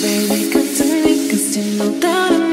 baby, cause to need, cause you know that I'm